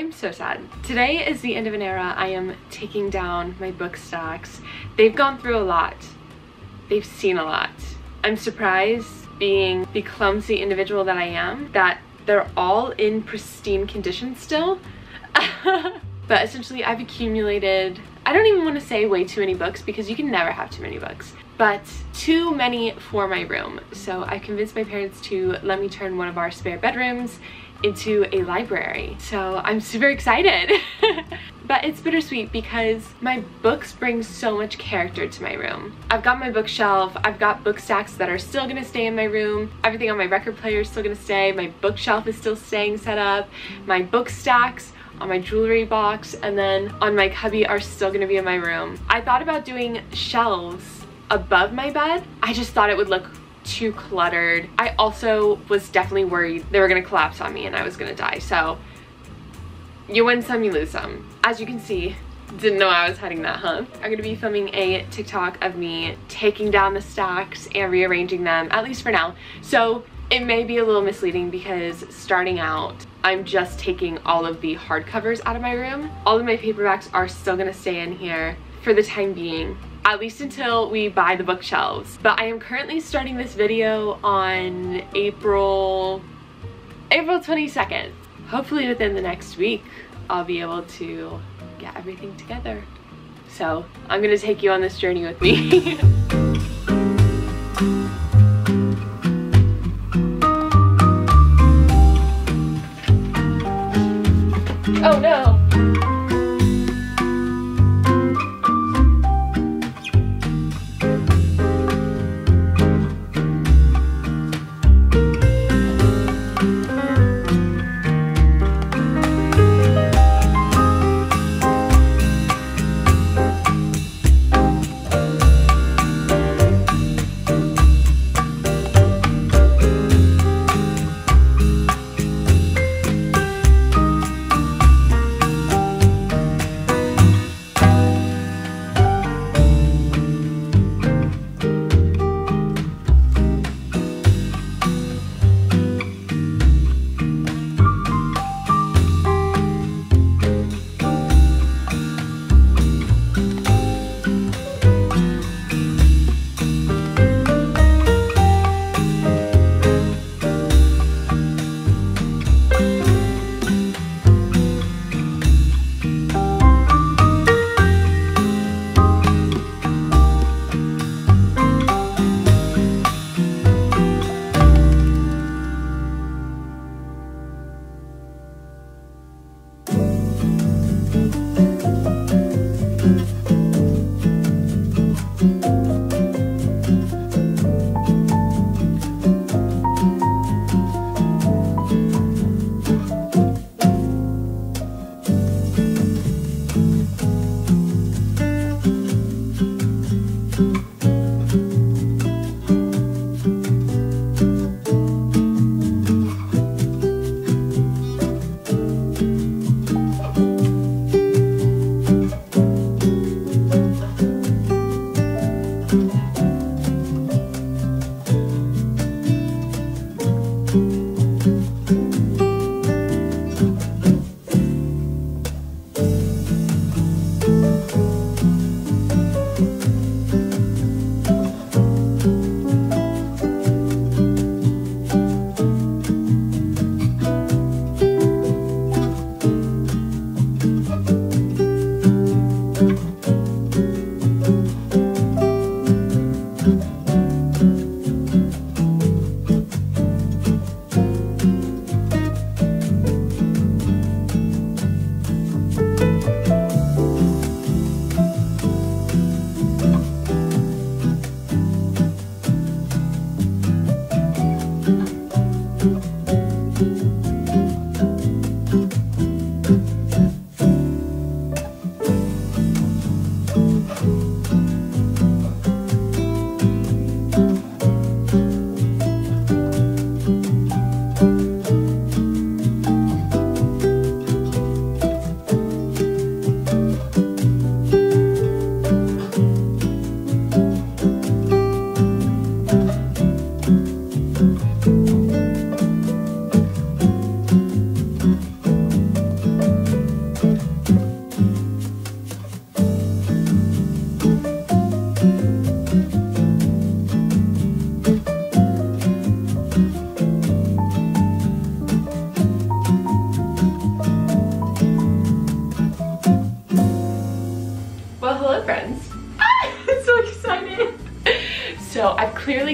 am so sad. Today is the end of an era. I am taking down my book stacks. They've gone through a lot. They've seen a lot. I'm surprised being the clumsy individual that I am that they're all in pristine condition still. but essentially I've accumulated, I don't even want to say way too many books because you can never have too many books, but too many for my room. So I convinced my parents to let me turn one of our spare bedrooms into a library. So I'm super excited. but it's bittersweet because my books bring so much character to my room. I've got my bookshelf, I've got book stacks that are still gonna stay in my room, everything on my record player is still gonna stay, my bookshelf is still staying set up, my book stacks on my jewelry box, and then on my cubby are still gonna be in my room. I thought about doing shelves above my bed. I just thought it would look too cluttered. I also was definitely worried they were gonna collapse on me and I was gonna die. So you win some, you lose some. As you can see, didn't know I was heading that, huh? I'm gonna be filming a TikTok of me taking down the stacks and rearranging them, at least for now. So it may be a little misleading because starting out, I'm just taking all of the hardcovers out of my room. All of my paperbacks are still gonna stay in here for the time being at least until we buy the bookshelves. But I am currently starting this video on April, April 22nd. Hopefully within the next week, I'll be able to get everything together. So I'm gonna take you on this journey with me. oh no!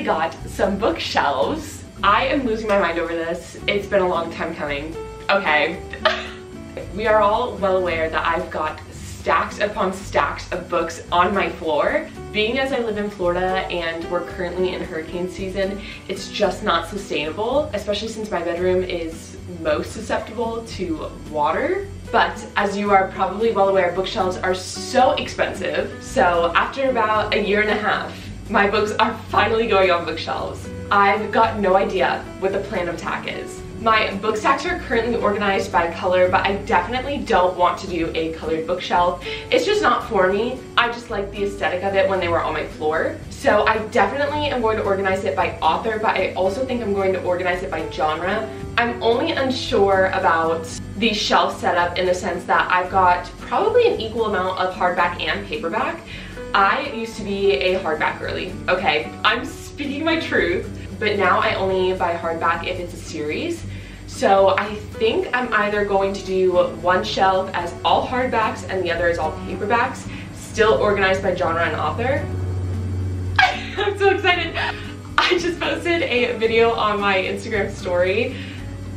Got some bookshelves. I am losing my mind over this. It's been a long time coming. Okay. we are all well aware that I've got stacks upon stacks of books on my floor. Being as I live in Florida and we're currently in hurricane season, it's just not sustainable, especially since my bedroom is most susceptible to water. But as you are probably well aware, bookshelves are so expensive. So after about a year and a half, my books are finally going on bookshelves. I've got no idea what the plan of attack is. My book stacks are currently organized by color, but I definitely don't want to do a colored bookshelf. It's just not for me. I just like the aesthetic of it when they were on my floor. So I definitely am going to organize it by author, but I also think I'm going to organize it by genre. I'm only unsure about the shelf setup in the sense that I've got probably an equal amount of hardback and paperback. I used to be a hardback girly, okay? I'm speaking my truth, but now I only buy hardback if it's a series. So I think I'm either going to do one shelf as all hardbacks and the other is all paperbacks, still organized by genre and author. I'm so excited. I just posted a video on my Instagram story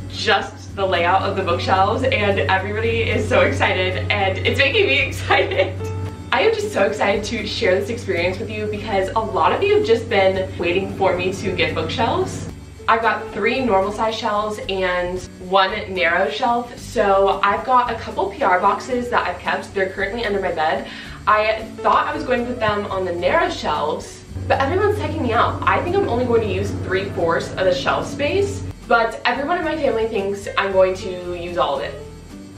just the layout of the bookshelves and everybody is so excited and it's making me excited. I am just so excited to share this experience with you because a lot of you have just been waiting for me to get bookshelves. I've got three normal size shelves and one narrow shelf. So I've got a couple PR boxes that I've kept. They're currently under my bed. I thought I was going to put them on the narrow shelves, but everyone's checking me out. I think I'm only going to use three-fourths of the shelf space but everyone in my family thinks I'm going to use all of it.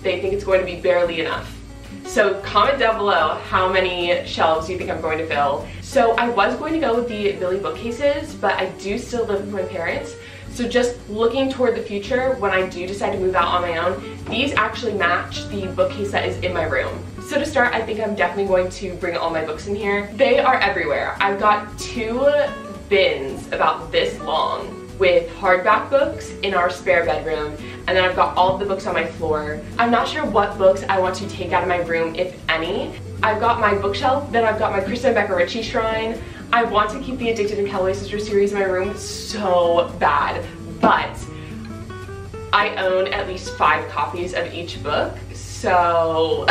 They think it's going to be barely enough. So comment down below how many shelves you think I'm going to fill. So I was going to go with the Billy bookcases, but I do still live with my parents. So just looking toward the future, when I do decide to move out on my own, these actually match the bookcase that is in my room. So to start, I think I'm definitely going to bring all my books in here. They are everywhere. I've got two bins about this long with hardback books in our spare bedroom and then I've got all of the books on my floor. I'm not sure what books I want to take out of my room, if any. I've got my bookshelf, then I've got my Krista and Becca Ritchie shrine. I want to keep the Addicted and Calloway Sister series in my room so bad, but I own at least five copies of each book, so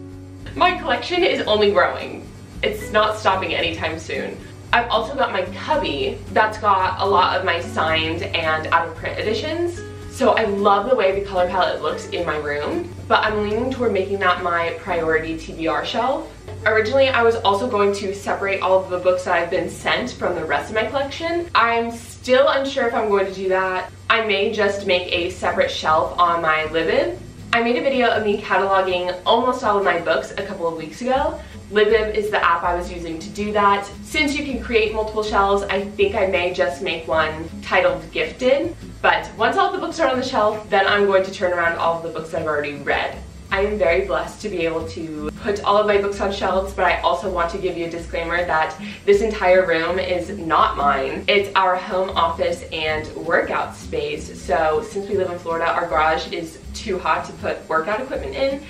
my collection is only growing. It's not stopping anytime soon. I've also got my cubby that's got a lot of my signed and out of print editions. So I love the way the color palette looks in my room, but I'm leaning toward making that my priority TBR shelf. Originally, I was also going to separate all of the books that I've been sent from the rest of my collection. I'm still unsure if I'm going to do that. I may just make a separate shelf on my Libib. I made a video of me cataloging almost all of my books a couple of weeks ago, Libib is the app I was using to do that. Since you can create multiple shelves, I think I may just make one titled Gifted. But once all the books are on the shelf, then I'm going to turn around all of the books I've already read. I am very blessed to be able to put all of my books on shelves, but I also want to give you a disclaimer that this entire room is not mine. It's our home office and workout space. So since we live in Florida, our garage is too hot to put workout equipment in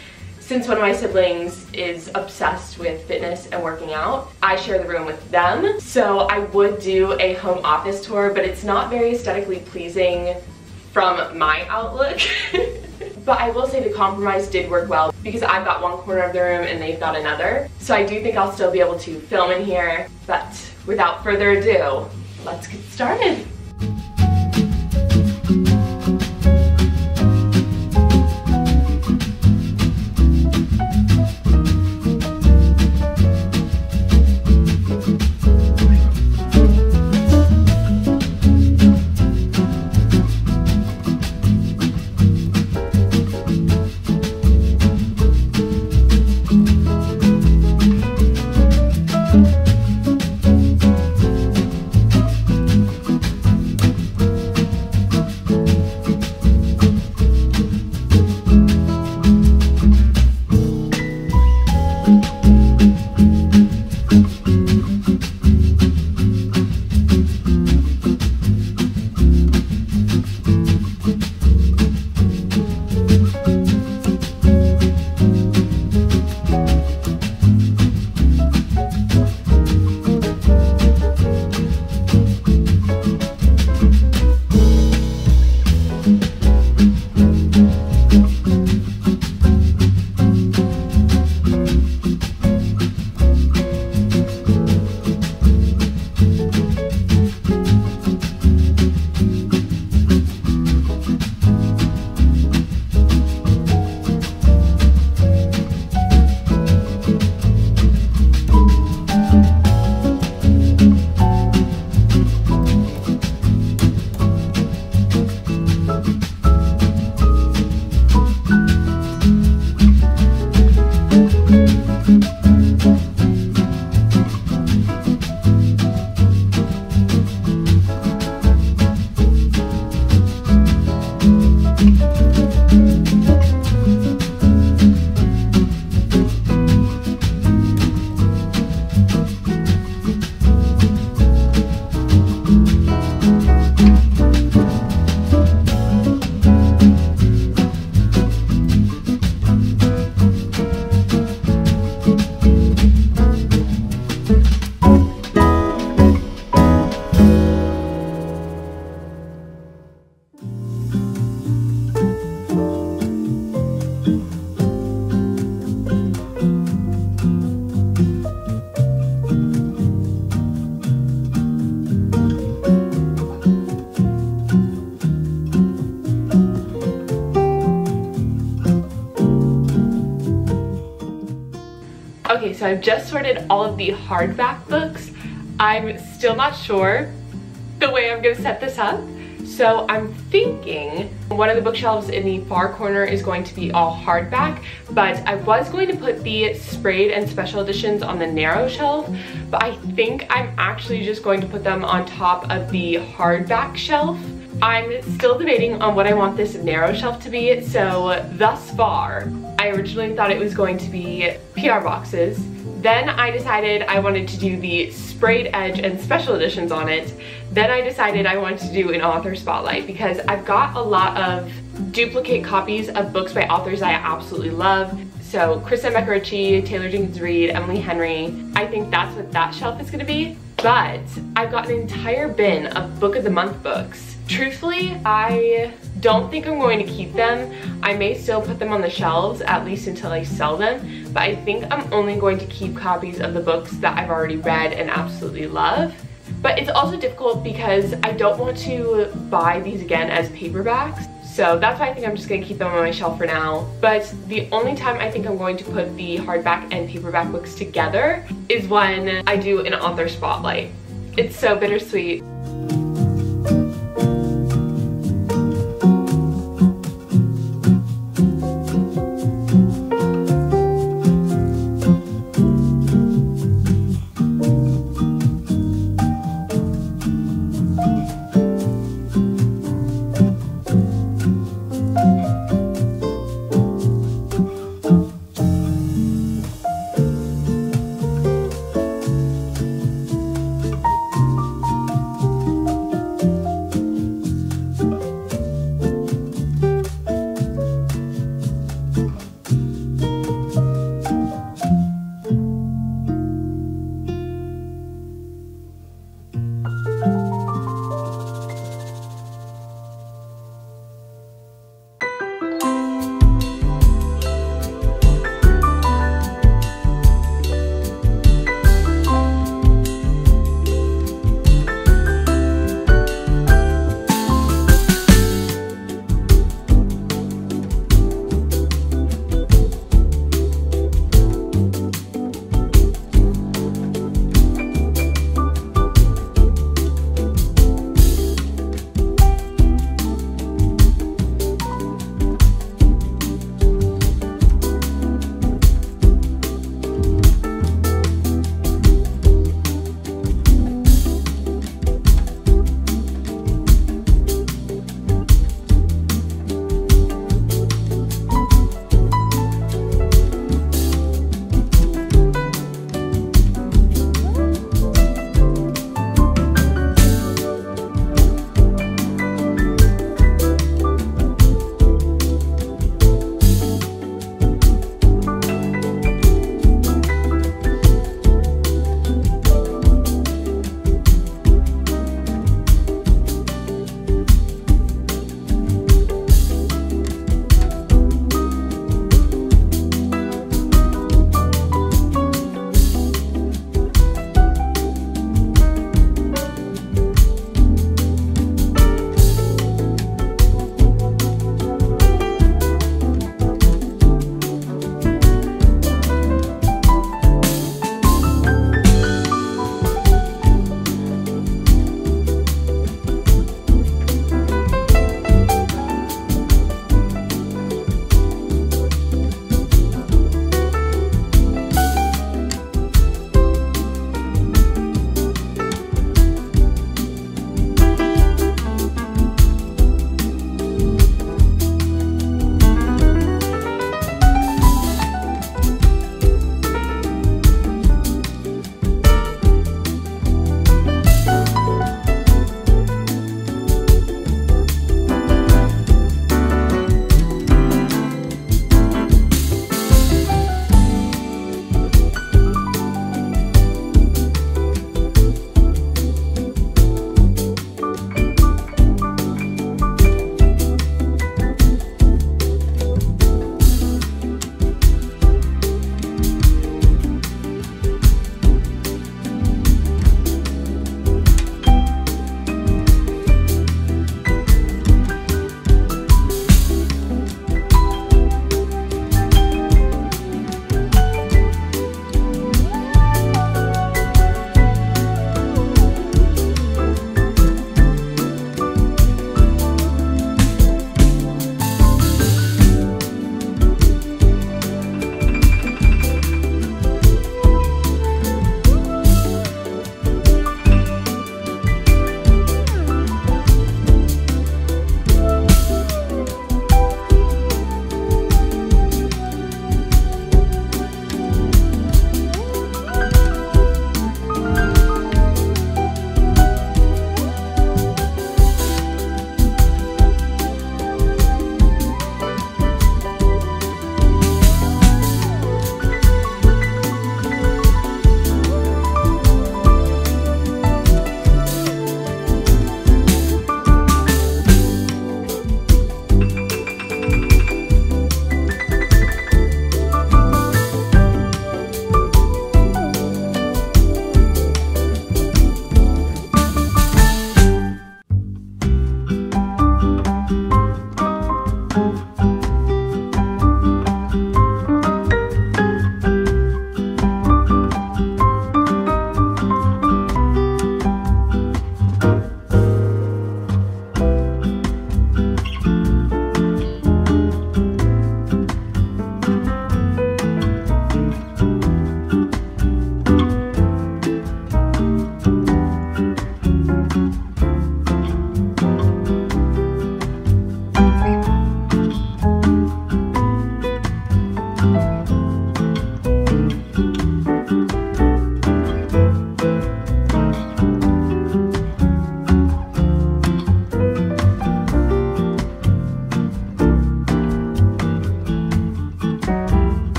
since one of my siblings is obsessed with fitness and working out, I share the room with them. So I would do a home office tour, but it's not very aesthetically pleasing from my outlook. but I will say the compromise did work well because I've got one corner of the room and they've got another. So I do think I'll still be able to film in here. But without further ado, let's get started. I've just sorted all of the hardback books. I'm still not sure the way I'm gonna set this up. So I'm thinking one of the bookshelves in the far corner is going to be all hardback, but I was going to put the sprayed and special editions on the narrow shelf, but I think I'm actually just going to put them on top of the hardback shelf. I'm still debating on what I want this narrow shelf to be, so thus far, I originally thought it was going to be PR boxes. Then I decided I wanted to do the sprayed edge and special editions on it. Then I decided I wanted to do an author spotlight because I've got a lot of duplicate copies of books by authors I absolutely love. So Kristen Mac Taylor Jenkins Reid, Emily Henry. I think that's what that shelf is gonna be. But I've got an entire bin of book of the month books. Truthfully, I don't think I'm going to keep them. I may still put them on the shelves, at least until I sell them, but I think I'm only going to keep copies of the books that I've already read and absolutely love. But it's also difficult because I don't want to buy these again as paperbacks. So that's why I think I'm just gonna keep them on my shelf for now. But the only time I think I'm going to put the hardback and paperback books together is when I do an author spotlight. It's so bittersweet.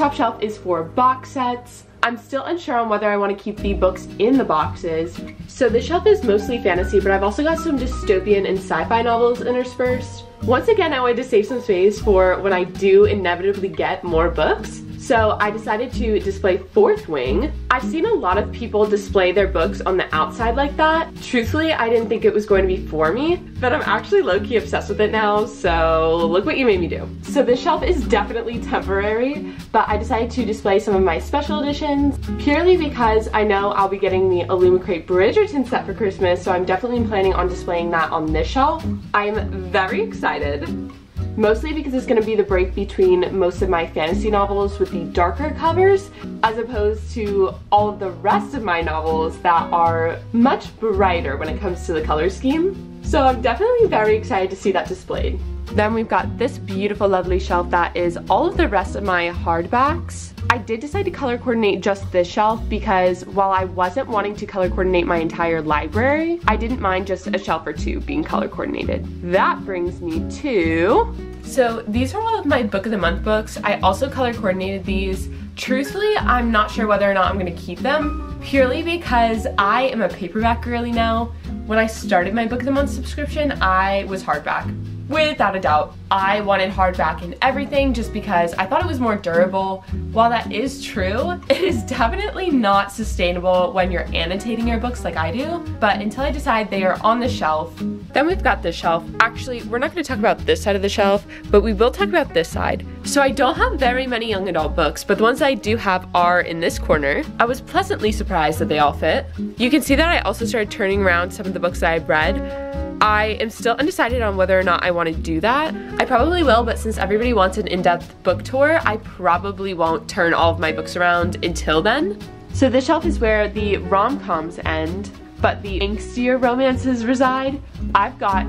Top shelf is for box sets. I'm still unsure on whether I want to keep the books in the boxes. So this shelf is mostly fantasy, but I've also got some dystopian and sci-fi novels interspersed. Once again, I wanted to save some space for when I do inevitably get more books. So I decided to display Fourth Wing. I've seen a lot of people display their books on the outside like that. Truthfully, I didn't think it was going to be for me, but I'm actually low-key obsessed with it now, so look what you made me do. So this shelf is definitely temporary, but I decided to display some of my special editions purely because I know I'll be getting the Illumicrate Bridgerton set for Christmas, so I'm definitely planning on displaying that on this shelf. I'm very excited mostly because it's gonna be the break between most of my fantasy novels with the darker covers, as opposed to all of the rest of my novels that are much brighter when it comes to the color scheme. So I'm definitely very excited to see that displayed. Then we've got this beautiful, lovely shelf that is all of the rest of my hardbacks. I did decide to color coordinate just this shelf because while I wasn't wanting to color coordinate my entire library, I didn't mind just a shelf or two being color coordinated. That brings me to... So these are all of my book of the month books. I also color coordinated these. Truthfully, I'm not sure whether or not I'm gonna keep them purely because I am a paperback girly now. When I started my book of the month subscription, I was hardback without a doubt. I wanted hardback and everything just because I thought it was more durable. While that is true, it is definitely not sustainable when you're annotating your books like I do, but until I decide they are on the shelf, then we've got this shelf. Actually, we're not gonna talk about this side of the shelf, but we will talk about this side. So I don't have very many young adult books, but the ones I do have are in this corner. I was pleasantly surprised that they all fit. You can see that I also started turning around some of the books that I've read. I am still undecided on whether or not I want to do that. I probably will, but since everybody wants an in-depth book tour, I probably won't turn all of my books around until then. So this shelf is where the rom-coms end, but the angstier romances reside. I've got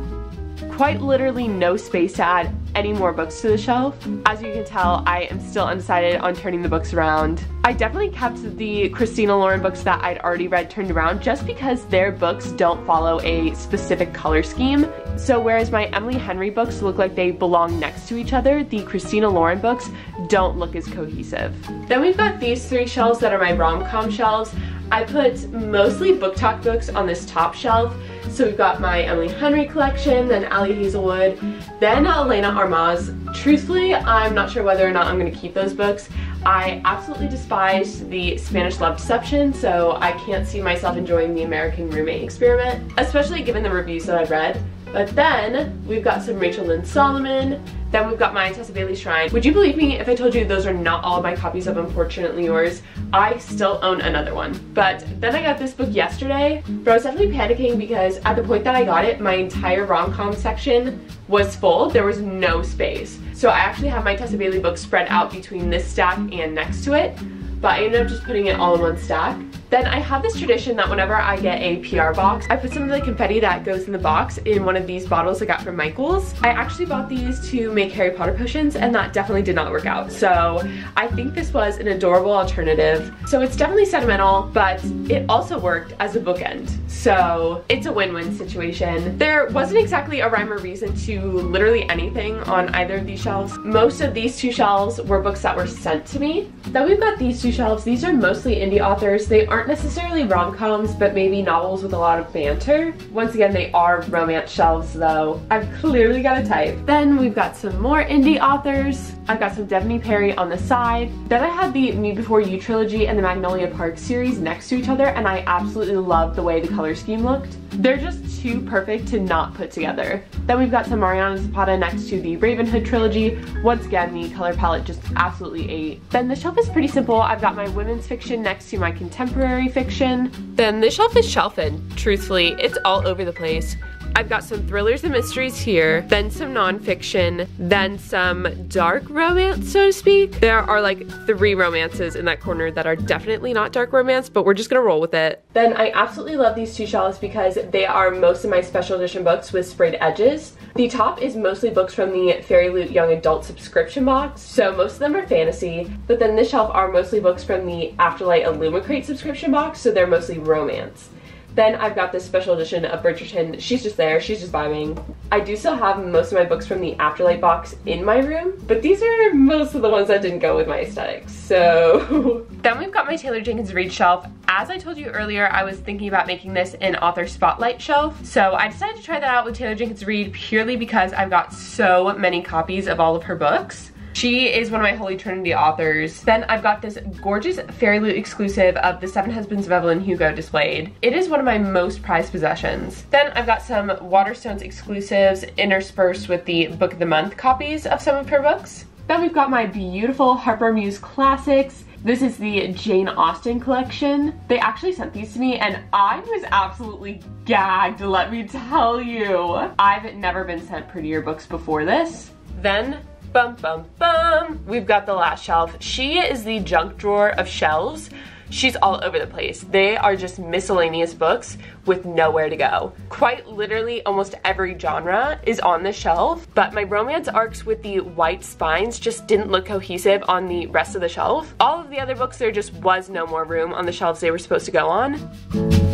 quite literally no space to add any more books to the shelf. As you can tell, I am still undecided on turning the books around. I definitely kept the Christina Lauren books that I'd already read turned around just because their books don't follow a specific color scheme. So whereas my Emily Henry books look like they belong next to each other, the Christina Lauren books don't look as cohesive. Then we've got these three shelves that are my rom-com shelves. I put mostly BookTok books on this top shelf so we've got my Emily Henry collection, then Ali Hazelwood, then Elena Armas. Truthfully, I'm not sure whether or not I'm going to keep those books. I absolutely despise the Spanish Love Deception, so I can't see myself enjoying the American Roommate Experiment, especially given the reviews that I've read. But then we've got some Rachel Lynn Solomon, then we've got my Tessa Bailey Shrine. Would you believe me if I told you those are not all my copies of Unfortunately Yours? I still own another one. But then I got this book yesterday, but I was definitely panicking because at the point that I got it, my entire rom-com section was full. There was no space. So I actually have my Tessa Bailey book spread out between this stack and next to it, but I ended up just putting it all in one stack. Then I have this tradition that whenever I get a PR box, I put some of the confetti that goes in the box in one of these bottles I got from Michaels. I actually bought these to make Harry Potter potions and that definitely did not work out. So I think this was an adorable alternative. So it's definitely sentimental, but it also worked as a bookend. So it's a win-win situation. There wasn't exactly a rhyme or reason to literally anything on either of these shelves. Most of these two shelves were books that were sent to me. Then we've got these two shelves. These are mostly indie authors. They aren't aren't necessarily rom-coms, but maybe novels with a lot of banter. Once again, they are romance shelves though. I've clearly got a type. Then we've got some more indie authors. I've got some Devney Perry on the side. Then I had the Me Before You trilogy and the Magnolia Park series next to each other, and I absolutely loved the way the color scheme looked. They're just too perfect to not put together. Then we've got some Mariana Zapata next to the Ravenhood trilogy. Once again, the color palette just absolutely ate. Then the shelf is pretty simple. I've got my women's fiction next to my contemporary fiction. Then the shelf is shelfing, truthfully. It's all over the place. I've got some thrillers and mysteries here, then some nonfiction, then some dark romance, so to speak. There are like three romances in that corner that are definitely not dark romance, but we're just gonna roll with it. Then I absolutely love these two shelves because they are most of my special edition books with sprayed edges. The top is mostly books from the Fairy Loot Young Adult subscription box, so most of them are fantasy, but then this shelf are mostly books from the Afterlight Illumicrate subscription box, so they're mostly romance. Then I've got this special edition of Bridgerton. She's just there, she's just vibing. I do still have most of my books from the Afterlight box in my room, but these are most of the ones that didn't go with my aesthetics, so. then we've got my Taylor Jenkins Reid shelf. As I told you earlier, I was thinking about making this an author spotlight shelf, so I decided to try that out with Taylor Jenkins Reid purely because I've got so many copies of all of her books. She is one of my Holy Trinity authors. Then I've got this gorgeous Fairy Loot exclusive of The Seven Husbands of Evelyn Hugo displayed. It is one of my most prized possessions. Then I've got some Waterstones exclusives interspersed with the Book of the Month copies of some of her books. Then we've got my beautiful Harper Muse Classics. This is the Jane Austen collection. They actually sent these to me and I was absolutely gagged, let me tell you. I've never been sent prettier books before this. Then Bum, bum, bum. We've got the last shelf. She is the junk drawer of shelves. She's all over the place. They are just miscellaneous books with nowhere to go. Quite literally almost every genre is on the shelf, but my romance ARCs with the white spines just didn't look cohesive on the rest of the shelf. All of the other books, there just was no more room on the shelves they were supposed to go on.